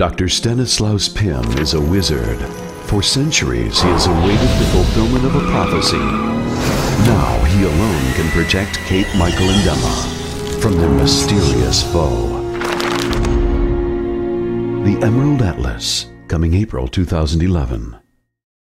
Dr. Stanislaus Pym is a wizard. For centuries, he has awaited the fulfillment of a prophecy. Now he alone can protect Kate, Michael, and Emma from their mysterious foe. The Emerald Atlas, coming April 2011.